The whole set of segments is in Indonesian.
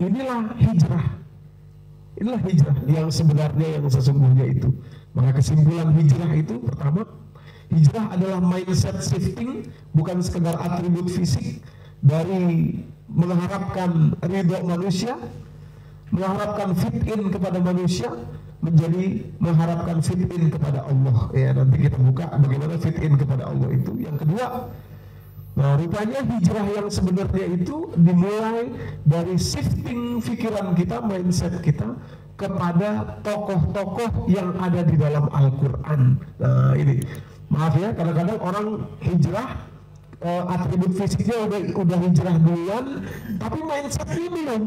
inilah hijrah. Inilah hijrah yang sebenarnya yang sesungguhnya itu. Maka kesimpulan hijrah itu pertama, hijrah adalah mindset shifting, bukan sekedar atribut fisik dari mengharapkan ridho manusia, mengharapkan fit in kepada manusia, menjadi mengharapkan fit in kepada Allah. Ya, nanti kita buka bagaimana fit in kepada Allah itu. Yang kedua, Nah, rupanya hijrah yang sebenarnya itu dimulai dari shifting pikiran kita, mindset kita kepada tokoh-tokoh yang ada di dalam Al-Quran. Nah, ini maaf ya, kadang-kadang orang hijrah eh, atribut fisiknya udah udah hijrah duluan, tapi mindsetnya belum.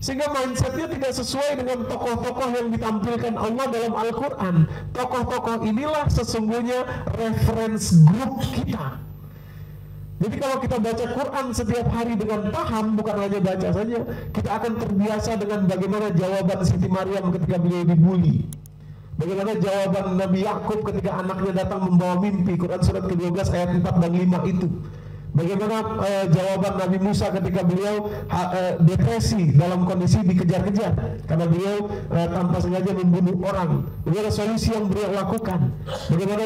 Sehingga mindsetnya tidak sesuai dengan tokoh-tokoh yang ditampilkan Allah dalam Al-Quran. Tokoh-tokoh inilah sesungguhnya reference group kita. Jadi kalau kita baca Quran setiap hari dengan paham, bukan hanya baca saja, kita akan terbiasa dengan bagaimana jawaban Siti Maryam ketika beliau dibully. Bagaimana jawaban Nabi Yakub ketika anaknya datang membawa mimpi, Quran surat ke-12 ayat 4 dan 5 itu. Bagaimana uh, jawaban Nabi Musa ketika beliau uh, depresi dalam kondisi dikejar-kejar karena beliau uh, tanpa sengaja membunuh orang. Bagaimana solusi yang beliau lakukan? Bagaimana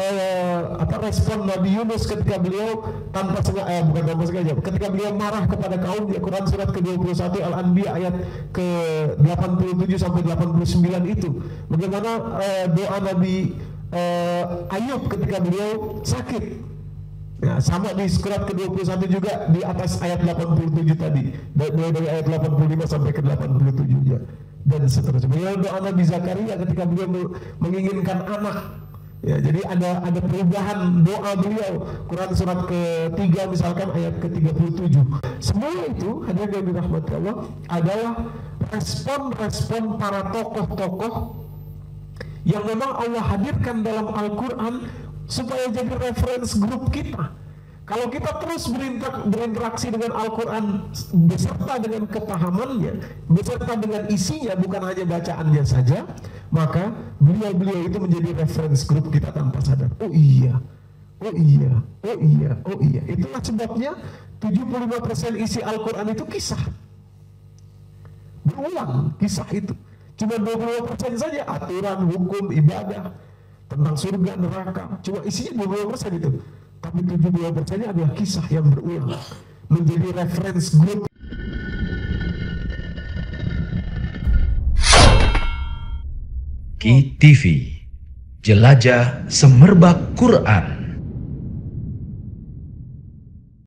uh, apa respon Nabi Yunus ketika beliau tanpa sengaja uh, bukan tanpa sengaja, ketika beliau marah kepada kaum di Quran surat ke-21 Al-Anbiya ayat ke-87 sampai 89 itu. Bagaimana uh, doa Nabi uh, Ayub ketika beliau sakit Ya, sama di surat ke-21 juga di atas ayat 87 tadi. Mulai dari ayat 85 sampai ke 87 ya. Dan seterusnya. Beliau doa Nabi Zakaria ketika beliau menginginkan anak. Ya, jadi ada ada perubahan doa beliau. Quran surat ke-3 misalkan ayat ke-37. Semua itu hadir yang dirahmati Allah adalah respon-respon para tokoh-tokoh yang memang Allah hadirkan dalam Al-Quran supaya jadi reference grup kita. Kalau kita terus berinterak, berinteraksi dengan Al-Quran beserta dengan kepahamannya, beserta dengan isinya, bukan hanya bacaannya saja, maka beliau-beliau itu menjadi reference grup kita tanpa sadar. Oh iya, oh iya, oh iya, oh iya. Itulah sebabnya 75% isi Al-Quran itu kisah. Berulang kisah itu. Cuma 25% saja aturan, hukum, ibadah tentang surga neraka. Cuma isinya 20 persen itu. Tapi 72 persennya adalah kisah yang berulang menjadi reference group. KTV Jelajah Semerbak Quran